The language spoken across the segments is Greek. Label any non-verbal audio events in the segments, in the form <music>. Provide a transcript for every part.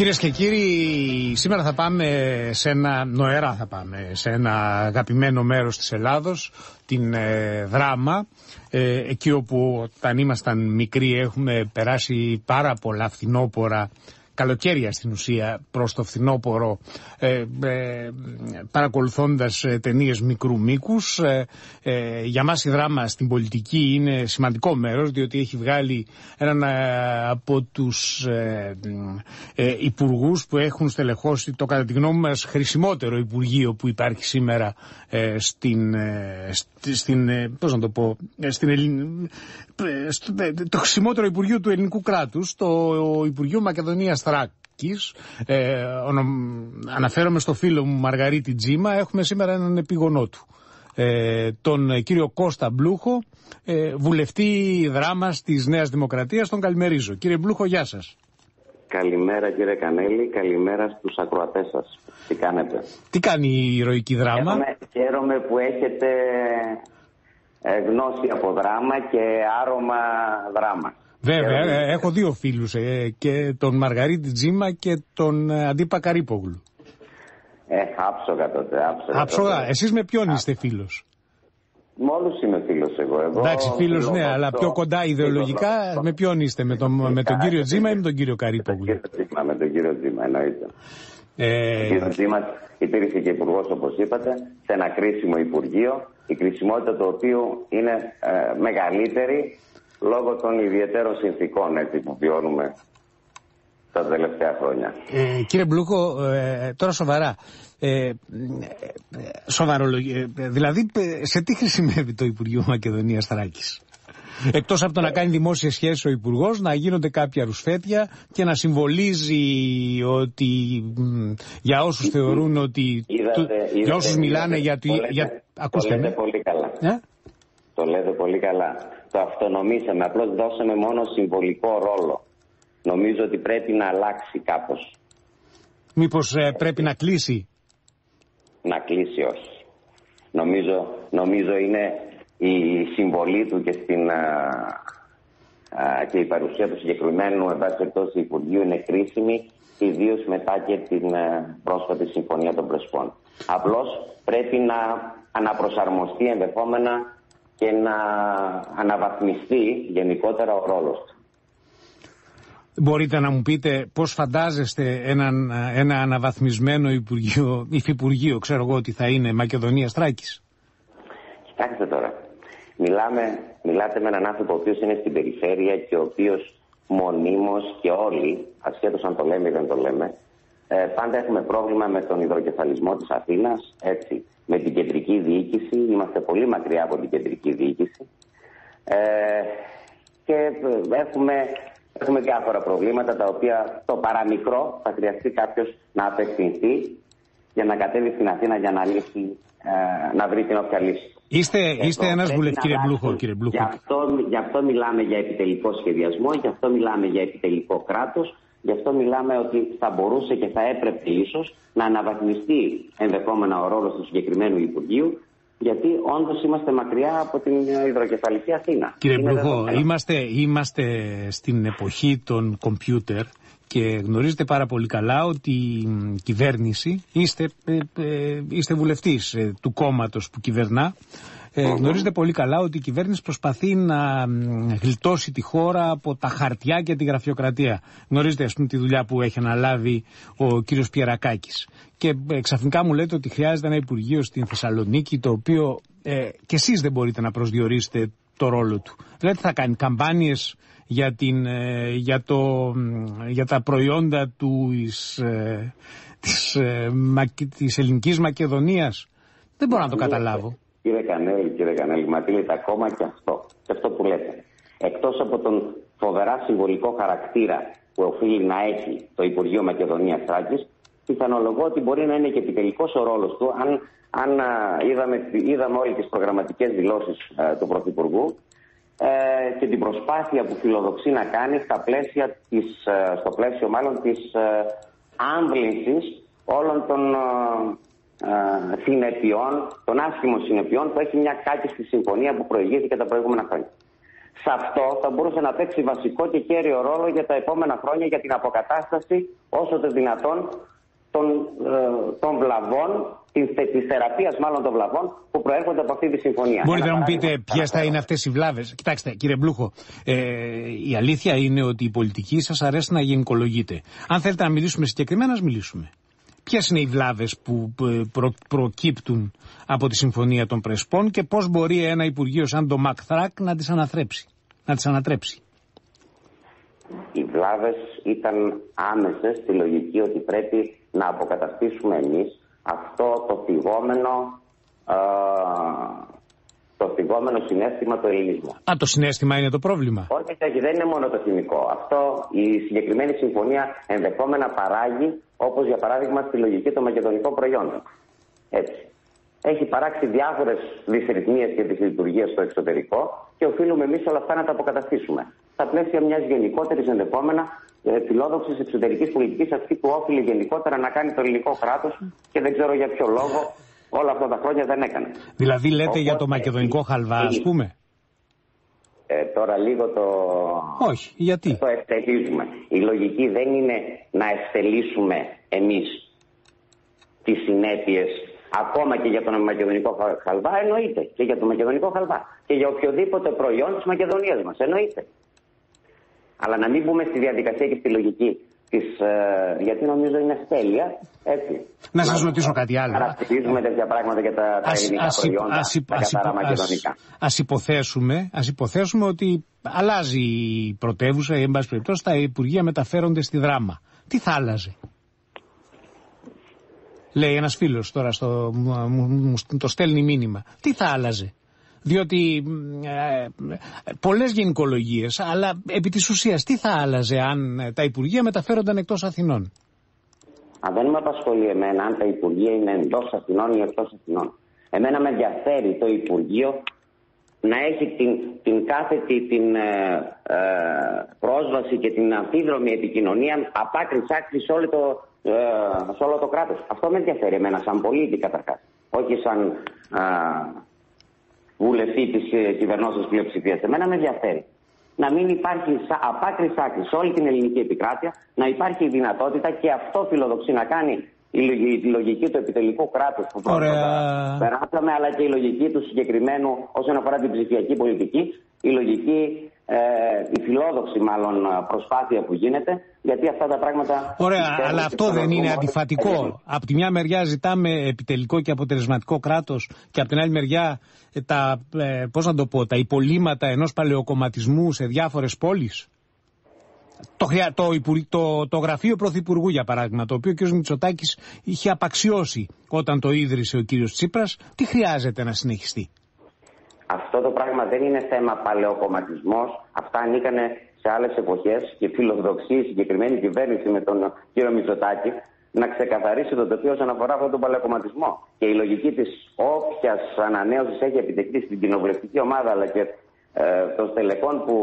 Κυρίες και κύριοι, σήμερα θα πάμε σε ένα νοερά θα πάμε, σε ένα αγαπημένο μέρος της Ελλάδος, την ε, Δράμα, ε, εκεί όπου όταν ήμασταν μικροί έχουμε περάσει πάρα πολλά φθινόπορα καλοκαίρια στην ουσία προς το φθινόπωρο ε, ε, παρακολουθώντας ε, ταινίες μικρού μήκους. Ε, ε, για μας η δράμα στην πολιτική είναι σημαντικό μέρος διότι έχει βγάλει έναν από τους ε, ε, υπουργούς που έχουν στελεχώσει το κατά τη γνώμη μας χρησιμότερο υπουργείο που υπάρχει σήμερα στην, στην πώς να το πω, στην το χρησιμότερο υπουργείο του ελληνικού κράτους, το Υπουργείο Μακεδονίας Θράκης. Ε, αναφέρομαι στο φίλο μου Μαργαρίτη Τζίμα, έχουμε σήμερα έναν επίγονό του. Ε, τον κύριο Κώστα Μπλούχο, ε, βουλευτή δράμας της Νέας Δημοκρατίας, τον καλημερίζω. Κύριε Μπλούχο, γεια σας. Καλημέρα κύριε Κανέλη, καλημέρα στους ακροατές σας. Τι κάνετε; Τι κάνει η ηρωική δράμα; Χαίρομαι, χαίρομαι που έχετε ε, γνώση από δράμα και άρωμα δράμα. Βέβαια, ε, έχω δύο φίλους, ε, και τον Μαργαρίτη Τζίμα και τον Αντίπα Καρύπογλου. Ε, άψογα τότε, άψογα. Άψογα, εσείς με ποιον είστε φίλος; Με όλους είμαι φίλος εγώ. εγώ Εντάξει, φίλος ναι, αλλά πιο κοντά ιδεολογικά με ποιον είστε, με τον, με τον κύριο Τζίμα ή με τον κύριο Καρύπογλου; Με τον κύριο Τζίμα, εννοείται. Ε... Ο κύριος Τζίμα υπήρχε και υπουργός, όπως είπατε, σε ένα κρίσιμο υπουργείο η κρισιμότητα του οποίου είναι ε, μεγαλύτερη λόγω των ιδιαίτερων συνθήκων έτσι, που βιώνουμε τα τελευταία χρόνια. Ε, κύριε Μπλούκο, ε, τώρα σοβαρά. Ε, σοβαρολογία. Δηλαδή, σε τι χρησιμεύει το Υπουργείο Μακεδονίας Θράκης; Εκτός από το να κάνει δημόσια σχέσεις ο Υπουργός, να γίνονται κάποια ρουσφέτια και να συμβολίζει ότι για όσους θεωρούν ότι. για όσους μιλάνε για. Το για, ακούστε το λέτε πολύ καλά. Ε; Το λέτε πολύ καλά. Το αυτονομήσαμε. Απλώς δώσαμε μόνο συμβολικό ρόλο. Νομίζω ότι πρέπει να αλλάξει κάπως. Μήπως ε, πρέπει να κλείσει; Να κλείσει, όχι. Νομίζω, νομίζω είναι η συμβολή του και, στην, και η παρουσία του συγκεκριμένου εν Υπουργείου είναι κρίσιμη, ιδίως μετά και την πρόσφατη Συμφωνία των Πρεσπών. Απλώς πρέπει να αναπροσαρμοστεί ενδεχόμενα και να αναβαθμιστεί γενικότερα ο ρόλος του. Μπορείτε να μου πείτε πώς φαντάζεστε έναν, ένα αναβαθμισμένο Υπουργείο, υφυπουργείο, ξέρω εγώ ότι θα είναι Μακεδονία Στράκης; Κοιτάξτε τώρα, Μιλάμε, μιλάτε με έναν άνθρωπο ο οποίος είναι στην περιφέρεια και ο οποίος μονίμως και όλοι, ασχέτως αν το λέμε ή δεν το λέμε, ε, πάντα έχουμε πρόβλημα με τον υδροκεφαλισμό της Αθήνας, έτσι, με την κεντρική διοίκηση. Είμαστε πολύ μακριά από την κεντρική διοίκηση. Ε, και έχουμε, έχουμε διάφορα προβλήματα τα οποία το παραμικρό θα χρειαστεί κάποιος να απευθυνθεί για να κατέβει στην Αθήνα για να λύσει ε, να βρει την όποια λύση. Είστε, είστε ένας βουλευτής, κύριε Μπλούχο. Κύριε Μπλούχο. Γι, αυτό, γι' αυτό μιλάμε για επιτελικό σχεδιασμό, γι' αυτό μιλάμε για επιτελικό κράτος, γι' αυτό μιλάμε ότι θα μπορούσε και θα έπρεπε ίσως να αναβαθμιστεί ενδεχόμενα ο ρόλος του συγκεκριμένου Υπουργείου, γιατί όντως είμαστε μακριά από την υδροκεφαλική Αθήνα. Κύριε Μπλούχο, είμαστε, είμαστε στην εποχή των κομπιούτερ και γνωρίζετε πάρα πολύ καλά ότι η κυβέρνηση, είστε, ε, ε, είστε βουλευτής ε, του κόμματος που κυβερνά, γνωρίζετε πολύ καλά ότι η κυβέρνηση προσπαθεί να γλιτώσει τη χώρα από τα χαρτιά και τη γραφειοκρατία. Γνωρίζετε ας πούμε τη δουλειά που έχει αναλάβει ο κύριος Πιερακάκης. Και ξαφνικά μου λέτε ότι χρειάζεται ένα Υπουργείο στην Θεσσαλονίκη το οποίο ε, και εσείς δεν μπορείτε να προσδιορίσετε το ρόλο του. Δηλαδή θα κάνει καμπάνιες για, την, ε, για, το, για τα προϊόντα του, της, ε, της, ε, της ελληνικής Μακεδονίας. Δεν μπορώ να το καταλάβω. Κύριε Κανέλη, κύριε Κανέλη, μα τίλεται ακόμα και αυτό. Και αυτό που λέτε. Εκτός από τον φοβερά συμβολικό χαρακτήρα που οφείλει να έχει το Υπουργείο Μακεδονίας Θράκης, πιθανολογώ ότι μπορεί να είναι και επιτελικός ο ρόλος του αν, αν είδαμε, είδαμε όλες τις προγραμματικές δηλώσεις του Πρωθυπουργού ε, και την προσπάθεια που φιλοδοξεί να κάνει στα πλαίσια της, ε, στο πλαίσιο μάλλον της ε, άμβλησης όλων των ε, συνεπειών, των άσχημων συνεπειών που έχει μια κάκιστη συμφωνία που προηγήθηκε τα προηγούμενα χρόνια. σε αυτό θα μπορούσε να παίξει βασικό και κέριο ρόλο για τα επόμενα χρόνια για την αποκατάσταση όσο το δυνατόν των, ε, των βλαβών, της θεραπείας μάλλον των βλαβών που προέρχονται από αυτή τη συμφωνία. Μπορείτε να μου πείτε ποιες θα είναι αυτές οι βλάβες. Κοιτάξτε, κύριε Μπλούχο, ε, η αλήθεια είναι ότι η πολιτική σας αρέσει να γενικολογείτε. Αν θέλετε να μιλήσουμε συγκεκριμένα, ας μιλήσουμε. Ποιες είναι οι βλάβες που προ, προκύπτουν από τη Συμφωνία των Πρεσπών και πώς μπορεί ένα Υπουργείο σαν το ΜΑΚΘΡΑΚ να τις ανατρέψει. Να τις ανατρέψει; Οι βλάβες ήταν άμεσες στη λογική ότι πρέπει να αποκαταστήσουμε εμείς αυτό το θυγόμενο ε, το θυγόμενο συνέστημα του ελληνισμού. Α, το συνέστημα είναι το πρόβλημα. Όχι, όχι, δεν είναι μόνο το χημικό. Αυτό η συγκεκριμένη συμφωνία ενδεχόμενα παράγει, όπως για παράδειγμα στη λογική των μακεδονικών προϊόντων. Έτσι. Έχει παράξει διάφορες δυσρυθμίες και δυσλειτουργίες στο εξωτερικό και οφείλουμε εμείς όλα αυτά να τα αποκαταστήσουμε. Στα πλαίσια μιας γενικότερης ενδεχόμενα ε, φιλόδοξης εξωτερικής πολιτικής, αυτή που όφιλε γενικότερα να κάνει το ελληνικό κράτος και δεν ξέρω για ποιο λόγο όλα αυτά τα χρόνια δεν έκανε. Δηλαδή λέτε για το μακεδονικό χαλβά, ας πούμε. Ε, τώρα λίγο το... Όχι, γιατί; Το ευτελίζουμε. Η λογική δεν είναι να ευτελίσουμε εμείς τις συνέπειες ακόμα και για τον μακεδονικό χαλβά εννοείται. Και για το μακεδονικό χαλβά. Και για οποιοδήποτε προϊόν της Μακεδονίας μας εννοείται. Αλλά να μην μπούμε στη διαδικασία και στη λογική της, ε, γιατί νομίζω είναι στέλεια, έτσι. Να σας ρωτήσω κάτι άλλο. Χαρακτηρίζουμε τέτοια πράγματα για τα, τα ελληνικά ας, προϊόντα, ας, τα ας, καθαρά μακεδονικά. Ας, υποθέσουμε, ας υποθέσουμε ότι αλλάζει η πρωτεύουσα, ή εν πάση περιπτώσει, τα Υπουργεία μεταφέρονται στη δράμα. Τι θα άλλαζε; Λέει ένας φίλος τώρα, στο, μου, το στέλνει μήνυμα. Τι θα άλλαζε; Διότι ε, πολλές γενικολογίες, αλλά επί της ουσίας τι θα άλλαζε αν ε, τα Υπουργεία μεταφέρονταν εκτός Αθηνών; Αν δεν με απασχολεί εμένα αν τα Υπουργεία είναι εντός Αθηνών ή εκτός Αθηνών. Εμένα με ενδιαφέρει το Υπουργείο να έχει την, την κάθετη την, ε, ε πρόσβαση και την αμφίδρομη επικοινωνία απ' άκρη σε όλο το, ε, σε όλο το κράτος. Αυτό με ενδιαφέρει εμένα σαν πολίτη καταρχάς. Όχι σαν βουλευτή της ε, κυβερνώσεως πλειοψηφίας. Εμένα με ενδιαφέρει να μην υπάρχει απ' άκρη άκρης σε όλη την ελληνική επικράτεια να υπάρχει η δυνατότητα και αυτό φιλοδοξεί να κάνει η, λογική του επιτελικού κράτους που περάσαμε, αλλά και η λογική του συγκεκριμένου όσον αφορά την ψηφιακή πολιτική, η λογική ε, η φιλόδοξη μάλλον προσπάθεια που γίνεται, γιατί αυτά τα πράγματα... Ωραία, αλλά αυτό δεν είναι αντιφατικό. Από τη μια μεριά ζητάμε επιτελικό και αποτελεσματικό κράτος και από την άλλη μεριά ε, τα, ε, πώς να το πω, τα υπολείμματα ενός παλαιοκομματισμού σε διάφορες πόλεις. Το, το, το, το γραφείο Πρωθυπουργού, για παράδειγμα, το οποίο ο κ. Μητσοτάκης είχε απαξιώσει όταν το ίδρυσε ο κ. Τσίπρας, τι χρειάζεται να συνεχιστεί; Αυτό το πράγμα δεν είναι θέμα παλαιοκομματισμός. Αυτά ανήκανε σε άλλες εποχές και φιλοδοξεί η συγκεκριμένη κυβέρνηση με τον κύριο Μητσοτάκη να ξεκαθαρίσει το τοπίο όσον αφορά αυτόν τον παλαιοκομματισμό. Και η λογική της όποιας ανανέωσης έχει επιτευχθεί στην κοινοβουλευτική ομάδα αλλά και ε, των στελεχών που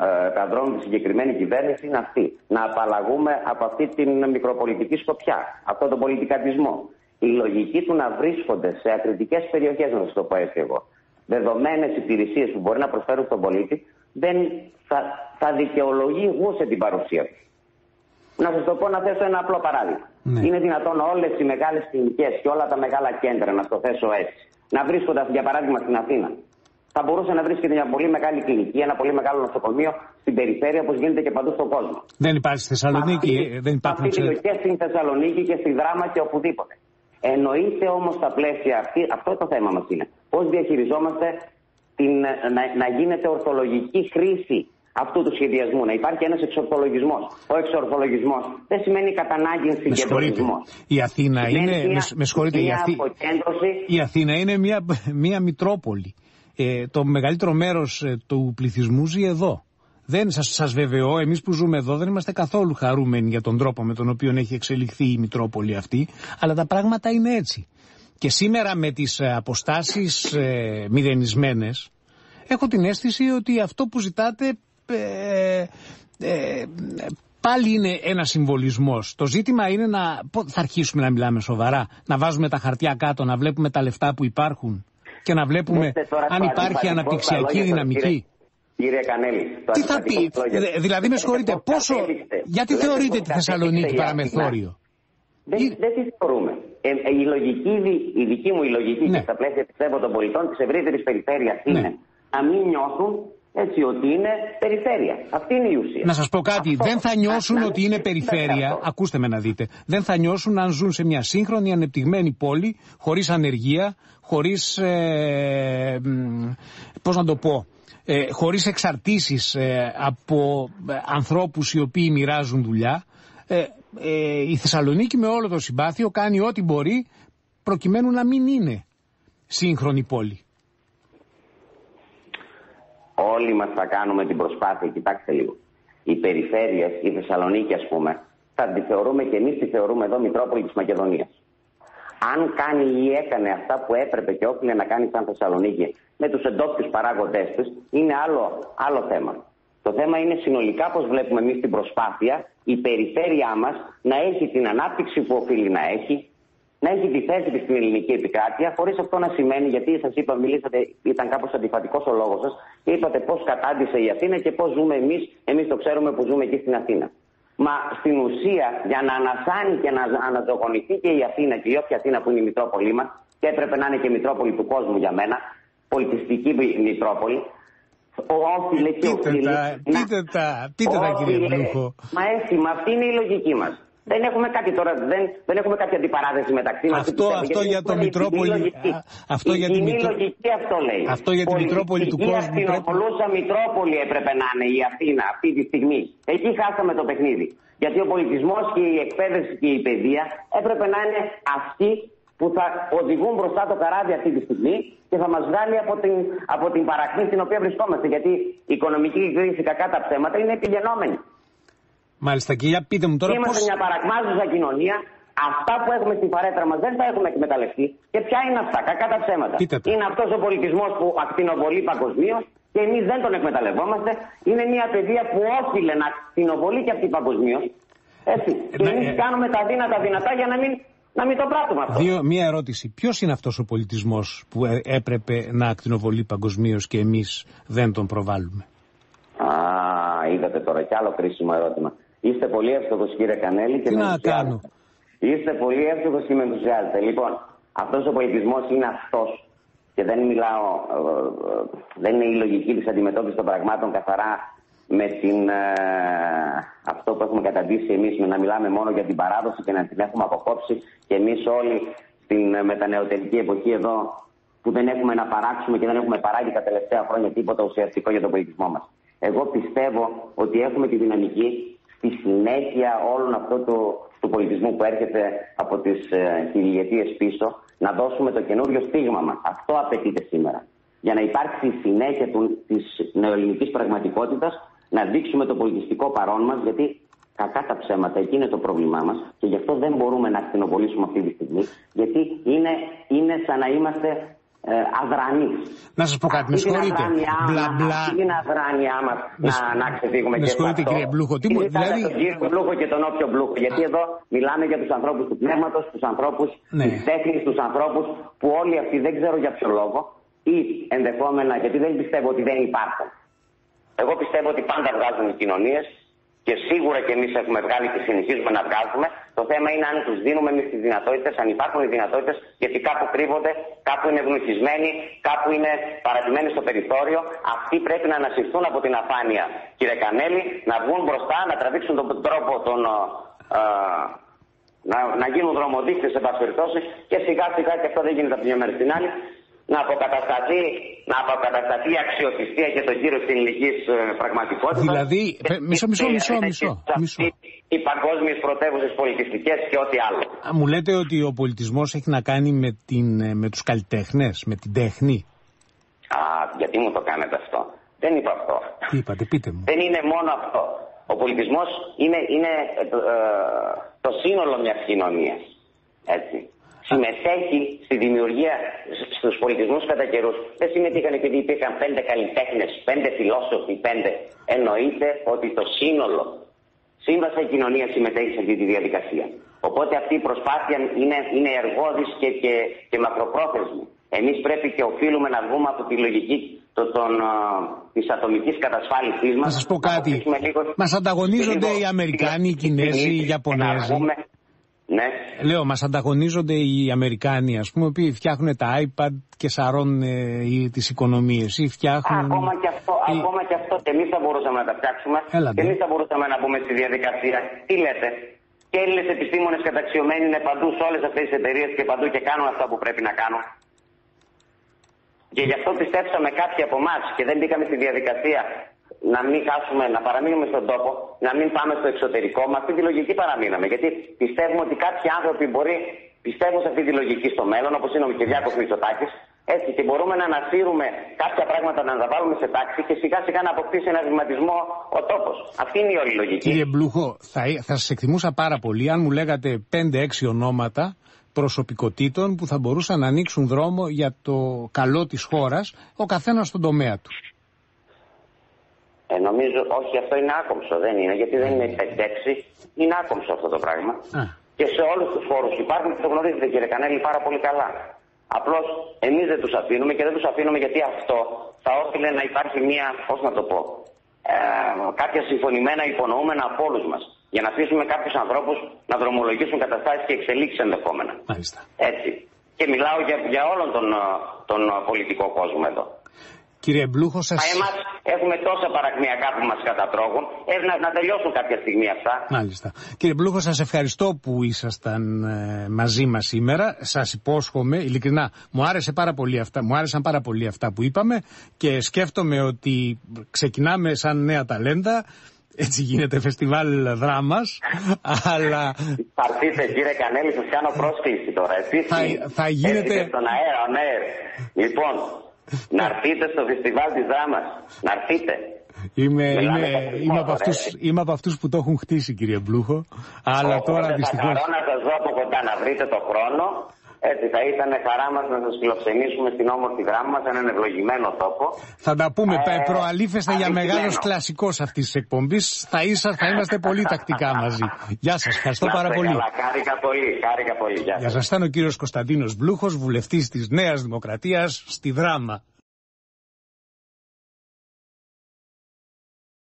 ε, καδρώνουν τη συγκεκριμένη κυβέρνηση είναι αυτή. Να απαλλαγούμε από αυτή την μικροπολιτική σκοπιά, αυτόν τον πολιτικατισμό. Η λογική του να βρίσκονται σε ακριτικές περιοχές, να σας το πω έτσι εγώ, δεδομένες υπηρεσίες που μπορεί να προσφέρουν στον πολίτη, δεν θα, θα δικαιολογούσε την παρουσία του. Να σας το πω να θέσω ένα απλό παράδειγμα. Ναι. Είναι δυνατόν όλες οι μεγάλες κλινικές και όλα τα μεγάλα κέντρα, να το θέσω έτσι, να βρίσκονται για παράδειγμα στην Αθήνα. Θα μπορούσε να βρίσκεται μια πολύ μεγάλη κλινική, ένα πολύ μεγάλο νοσοκομείο στην περιφέρεια, όπως γίνεται και παντού στον κόσμο. Δεν υπάρχει στη Θεσσαλονίκη, αυτή, δεν υπάρχουν. και στην Θεσσαλονίκη και στη Δράμα και οπουδήποτε. Εννοείται όμως στα πλαίσια αυτή, αυτό το θέμα μας είναι. Πώς διαχειριζόμαστε την, να, να γίνεται ορθολογική χρήση αυτού του σχεδιασμού, να υπάρχει ένας εξορθολογισμός. Ο εξορθολογισμός δεν σημαίνει κατά ανάγκη συγκεντρωτισμό. Η Αθήνα είναι. με συγχωρείτε, η, Αθή... η Αθήνα είναι μια, μια μητρόπολη. Ε, το μεγαλύτερο μέρος ε, του πληθυσμού ζει εδώ. Δεν σας, σας βεβαιώ, εμείς που ζούμε εδώ δεν είμαστε καθόλου χαρούμενοι για τον τρόπο με τον οποίο έχει εξελιχθεί η Μητρόπολη αυτή, αλλά τα πράγματα είναι έτσι. Και σήμερα με τις ε, αποστάσεις ε, μηδενισμένες, έχω την αίσθηση ότι αυτό που ζητάτε ε, ε, πάλι είναι ένα συμβολισμός. Το ζήτημα είναι να. Θα αρχίσουμε να μιλάμε σοβαρά, να βάζουμε τα χαρτιά κάτω, να βλέπουμε τα λεφτά που υπάρχουν και να βλέπουμε αν υπάρχει αναπτυξιακή δυναμική. Κύριε Κανέλη. Τι θα πει, δηλαδή με συγχωρείτε, πόσο. Γιατί θεωρείτε τη Θεσσαλονίκη παραμεθόριο; Δεν, δεν τη θεωρούμε. Ε, ε, η, λογική, η δική μου η λογική ναι. και στα πλαίσια πιστεύω των πολιτών της ευρύτερης περιφέρειας ναι. είναι να μην νιώθουν έτσι ότι είναι περιφέρεια. Αυτή είναι η ουσία. Να σας πω κάτι. δεν θα νιώσουν ότι είναι περιφέρεια. Ακούστε με να δείτε. Δεν θα νιώσουν αν ζουν σε μια σύγχρονη ανεπτυγμένη πόλη, χωρίς ανεργία, χωρίς. Ε, Πώς να το πω. Ε, χωρίς εξαρτήσεις ε, από ανθρώπους οι οποίοι μοιράζουν δουλειά ε, ε, η Θεσσαλονίκη με όλο το συμπάθειο κάνει ό,τι μπορεί προκειμένου να μην είναι σύγχρονη πόλη. Όλοι μας θα κάνουμε την προσπάθεια, κοιτάξτε λίγο. Οι περιφέρειες, η Θεσσαλονίκη ας πούμε, θα τη θεωρούμε και εμείς τη θεωρούμε εδώ Μητρόπολη της Μακεδονίας. Αν κάνει ή έκανε αυτά που έπρεπε και όφιλε να κάνει σαν Θεσσαλονίκη με τους εντόπιους παράγοντές της, είναι άλλο, άλλο θέμα. Το θέμα είναι συνολικά πώς βλέπουμε εμείς την προσπάθεια η περιφέρειά μας να έχει την ανάπτυξη που οφείλει να έχει, να έχει τη θέση της στην ελληνική επικράτεια, χωρίς αυτό να σημαίνει, γιατί σας είπα, μιλήσατε, ήταν κάπως αντιφατικός ο λόγος σας, και είπατε πώς κατάντησε η Αθήνα και πώς ζούμε εμείς, εμείς το ξέρουμε που ζούμε εκεί στην Αθήνα. Μα στην ουσία, για να ανασάνει και να αναζωογονηθεί και η Αθήνα και η όποια Αθήνα που είναι η Μητρόπολη μας, και έπρεπε να είναι και η Μητρόπολη του κόσμου για μένα, πολιτιστική Μητρόπολη, Όφιλε και οφείλει. Πείτε τα, πείτε τα κύριε Μπλούχο. Μα έτσι, μα αυτή είναι η λογική μας. Δεν έχουμε κάτι τώρα, δεν, δεν έχουμε κάποια αντιπαράθεση μεταξύ μας. Αυτό, αυτό για το Μητρόπολη. Αυτό για την Μητρό... λογική αυτό λέει. Αυτό για την Μητρόπολη του κόσμου. Η αστυνοπολούσα Μητρόπολη έπρεπε να είναι η Αθήνα αυτή τη στιγμή. Εκεί χάσαμε το παιχνίδι. Γιατί ο πολιτισμός και η εκπαίδευση και η παιδεία έπρεπε να είναι αυτοί που θα οδηγούν μπροστά το καράβι αυτή τη στιγμή και θα μας βγάλει από την, από την παρακμή στην οποία βρισκόμαστε. Γιατί η οικονομική κρίση, κακά τα ψέματα, είναι επιγενόμενη. Μάλιστα, και για πείτε μου τώρα. Είμαστε πώς... μια παρακμάζουσα κοινωνία. Αυτά που έχουμε στην παρέτρα μας δεν θα έχουμε εκμεταλλευτεί. Και ποια είναι αυτά, κακά τα ψέματα. Είναι αυτός ο πολιτισμός που ακτινοβολεί παγκοσμίως και εμείς δεν τον εκμεταλλευόμαστε. Είναι μια παιδεία που όφιλε να ακτινοβολεί και αυτή παγκοσμίως. Έτσι. Ε, και εμείς ε... κάνουμε τα δύνατα δυνατά για να μην να μην το πράττουμε αυτό. Δύο, μία ερώτηση. Ποιος είναι αυτός ο πολιτισμός που ε, έπρεπε να ακτινοβολεί παγκοσμίως και εμείς δεν τον προβάλλουμε; Α, είδατε τώρα κι άλλο κρίσιμο ερώτημα. Είστε πολύ εύστοχος κύριε Κανέλη και Τι να κάνω; Είστε πολύ εύστοχος και με ενθουσιάζετε. Λοιπόν, αυτός ο πολιτισμός είναι αυτός. Και δεν μιλάω, ε, ε, δεν είναι η λογική της αντιμετώπισης των πραγμάτων καθαρά με την, ε, αυτό που έχουμε καταντήσει εμείς με να μιλάμε μόνο για την παράδοση και να την έχουμε αποκόψει και εμείς όλοι στην ε, μετανεωτερική εποχή εδώ που δεν έχουμε να παράξουμε και δεν έχουμε παράγει τα τελευταία χρόνια τίποτα ουσιαστικό για τον πολιτισμό μας. Εγώ πιστεύω ότι έχουμε τη δυναμική στη συνέχεια όλων αυτού του, του πολιτισμού που έρχεται από τις ε, χιλιετίες πίσω να δώσουμε το καινούριο στίγμα μας. Αυτό απαιτείται σήμερα. Για να υπάρξει η συνέχεια του, της νεοελληνικής πραγματικότητας να δείξουμε το πολιτιστικό παρόν μας, γιατί κακά τα ψέματα, εκεί είναι το πρόβλημά μας και γι' αυτό δεν μπορούμε να ακτινοβολήσουμε αυτή τη στιγμή, γιατί είναι, είναι σαν να είμαστε ε, αδρανείς. Να σας πω κάτι, με συγχωρείτε. Μπλα μπλα. Είναι αδράνειά μας να, να ξεφύγουμε με συγχωρείτε, κύριε Μπλούχο. Τι μου δηλαδή. Τον κύριο Μπλούχο και τον όποιο Μπλούχο. Γιατί εδώ μιλάμε για τους ανθρώπους του πνεύματος, τους ανθρώπους ναι. της τέχνης, τους ανθρώπους που όλοι αυτοί δεν ξέρω για ποιο λόγο ή ενδεχόμενα γιατί δεν πιστεύω ότι δεν υπάρχουν. Εγώ πιστεύω ότι πάντα βγάζουν οι κοινωνίες και σίγουρα και εμείς έχουμε βγάλει και συνεχίζουμε να βγάζουμε. Το θέμα είναι αν τους δίνουμε εμείς τις δυνατότητες, αν υπάρχουν οι δυνατότητες, γιατί κάπου κρύβονται, κάπου είναι ευνοχισμένοι, κάπου είναι παρατημένοι στο περιθώριο. Αυτοί πρέπει να ανασυρθούν από την αφάνεια, κύριε Κανέλη, να βγουν μπροστά, να τραβήξουν τον τρόπο των. Ε, να, να γίνουν δρομοδείχτε, σε πάση περιπτώσει, και σιγά σιγά και αυτό δεν γίνεται από τη μια μέρα στην άλλη να αποκατασταθεί, να αποκατασταθεί η αξιοπιστία και το κύριο της ελληνικής ε, πραγματικότητας. Δηλαδή, μισό, μισό, μισό, μισό. μισό. Οι παγκόσμιες πρωτεύουσες πολιτιστικές και ό,τι άλλο. Μου λέτε ότι ο πολιτισμός έχει να κάνει με, την, ε, με τους καλλιτέχνες, με την τέχνη. Α, γιατί μου το κάνετε αυτό; Δεν είπα αυτό. Τι είπατε, πείτε μου. Δεν είναι μόνο αυτό. Ο πολιτισμός είναι, είναι ε, το, το σύνολο μιας κοινωνίας. Έτσι συμμετέχει στη δημιουργία στους πολιτισμούς κατά καιρούς. Δεν συμμετείχαν επειδή υπήρχαν πέντε καλλιτέχνες, πέντε φιλόσοφοι, πέντε. Εννοείται ότι το σύνολο σύμβασα η κοινωνία συμμετέχει σε αυτή τη διαδικασία. Οπότε αυτή η προσπάθεια είναι, είναι εργόδης και, και, και μακροπρόθεσμη. Εμείς πρέπει και οφείλουμε να βγούμε από τη λογική το, τον, της ατομικής κατασφάλισής μας. Να σας πω κάτι. Λίγο, μας ανταγωνίζονται οι Αμερικάνοι, οι Κινέζοι, οι Ιαπωνέζοι. Ναι. Λέω, μας ανταγωνίζονται οι Αμερικάνοι, ας πούμε, που φτιάχνουν τα iPad και σαρώνουν ε, τις οικονομίες ή φτιάχνουν... Ακόμα και αυτό, ή... ακόμα και αυτό και εμείς θα μπορούσαμε να τα φτιάξουμε Έλατε. και εμείς θα μπορούσαμε να μπούμε στη διαδικασία. Τι λέτε, και Έλληνες επιστήμονες καταξιωμένοι είναι παντού σε όλες αυτές τις εταιρείες και παντού και κάνουν αυτά που πρέπει να κάνουν. Και γι' αυτό πιστέψαμε κάποιοι από εμάς και δεν μπήκαμε στη διαδικασία να μην χάσουμε, να παραμείνουμε στον τόπο, να μην πάμε στο εξωτερικό. Με αυτή τη λογική παραμείναμε. Γιατί πιστεύουμε ότι κάποιοι άνθρωποι μπορεί πιστεύουν σε αυτή τη λογική στο μέλλον, όπως είναι ο Κυριάκος Μητσοτάκης, έτσι και μπορούμε να ανασύρουμε κάποια πράγματα να τα βάλουμε σε τάξη και σιγά σιγά να αποκτήσει ένα βηματισμό ο τόπος. Αυτή είναι η όλη λογική. Κύριε Μπλούχο, θα, θα σας εκτιμούσα πάρα πολύ αν μου λέγατε 5-6 ονόματα προσωπικότητων που θα μπορούσαν να ανοίξουν δρόμο για το καλό της χώρας, ο καθένας στον τομέα του. Ε, νομίζω, όχι, αυτό είναι άκομψο, δεν είναι, γιατί δεν είναι 5-6, είναι άκομψο αυτό το πράγμα. Α. Και σε όλους τους φόρους υπάρχουν και το γνωρίζετε κύριε Κανέλη πάρα πολύ καλά. Απλώς εμείς δεν τους αφήνουμε και δεν τους αφήνουμε γιατί αυτό θα όφιλε να υπάρχει μια, πώς να το πω, ε, κάποια συμφωνημένα υπονοούμενα από όλους μας για να αφήσουμε κάποιους ανθρώπους να δρομολογήσουν καταστάσεις και εξελίξεις ενδεχόμενα. Μάλιστα. Έτσι. Και μιλάω για, για όλον τον, τον πολιτικό κόσμο εδώ. Κύριε Μπλούχο, σας... Εμάς έχουμε τόσα παρακμιακά που μας κατατρώγουν. Έρνα να τελειώσουν κάποια στιγμή αυτά. Μάλιστα. Κύριε Μπλούχο, σας ευχαριστώ που ήσασταν ε, μαζί μας σήμερα. Σας υπόσχομαι, ειλικρινά, μου, άρεσε πάρα πολύ αυτά, μου άρεσαν πάρα πολύ αυτά που είπαμε και σκέφτομαι ότι ξεκινάμε σαν νέα ταλέντα έτσι γίνεται φεστιβάλ δράμας, <laughs> αλλά... Παρτίστε κύριε Κανέλη, σας κάνω πρόσκληση τώρα. Εσείς θα, θα γίνεται... στον αέρα, ναι. Λοιπόν, να έρθετε στο φεστιβάλ της δράμας. Να έρθετε. Είμαι, είμαι, είμαι, από αυτούς, είμαι από αυτούς που το έχουν χτίσει κύριε Μπλούχο, αλλά τώρα δυστυχώς... Θα χαρώ να σας δω από κοντά να βρείτε το χρόνο έτσι θα ήταν χαρά μας να σας φιλοξενήσουμε στην όμορφη δράμα μας, έναν ευλογημένο τόπο. Θα τα πούμε. Ε, Προαλήφεστε για μεγάλος κλασικός αυτής της εκπομπής. Θα, θα είμαστε πολύ τακτικά μαζί. Γεια σας. Ευχαριστώ πάρα πολύ. Καλά, χάρηκα πολύ. Χάρηκα πολύ. Γεια σας. Ήταν ο κύριος Κωνσταντίνος Μπλούχο, βουλευτής της Νέας Δημοκρατίας στη Δράμα.